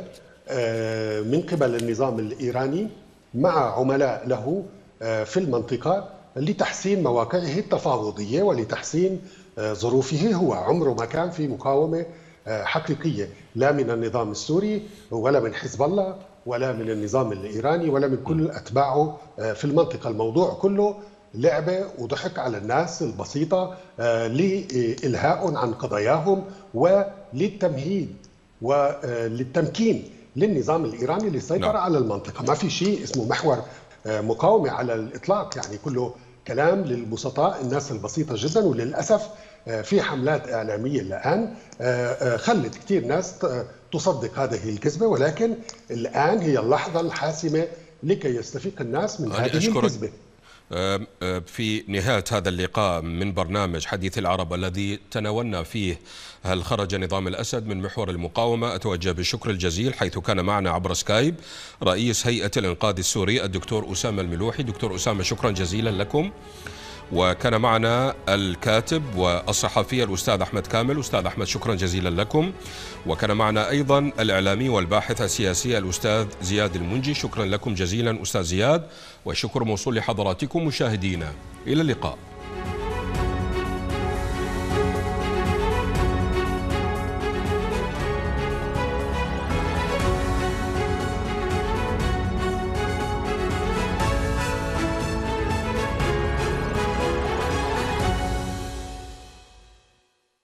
من قبل النظام الإيراني مع عملاء له في المنطقة لتحسين مواقعه التفاوضية ولتحسين ظروفه. هو عمره ما كان في مقاومة حقيقية لا من النظام السوري ولا من حزب الله ولا من النظام الإيراني ولا من كل أتباعه في المنطقة. الموضوع كله لعبة وضحك على الناس البسيطة آه، لإلهاء عن قضاياهم وللتمهيد وللتمكين للنظام الإيراني للسيطرة نعم. على المنطقة. ما في شيء اسمه محور آه، مقاومة على الإطلاق. يعني كله كلام للبسطاء الناس البسيطة جدا وللأسف آه، في حملات إعلامية الآن خلت كثير ناس تصدق هذه الكذبة. ولكن الآن هي اللحظة الحاسمة لكي يستفيق الناس من هذه الكذبة. في نهاية هذا اللقاء من برنامج حديث العرب الذي تناولنا فيه هل خرج نظام الأسد من محور المقاومة؟ أتوجه بالشكر الجزيل حيث كان معنا عبر سكايب رئيس هيئة الإنقاذ السوري الدكتور أسامة الملوحي. دكتور أسامة شكرا جزيلا لكم. وكان معنا الكاتب والصحفي الأستاذ أحمد كامل. أستاذ أحمد شكرا جزيلا لكم. وكان معنا أيضا الإعلامي والباحث السياسي الأستاذ زياد المنجي. شكرا لكم جزيلا أستاذ زياد والشكر موصول لحضراتكم مشاهدينا. إلى اللقاء.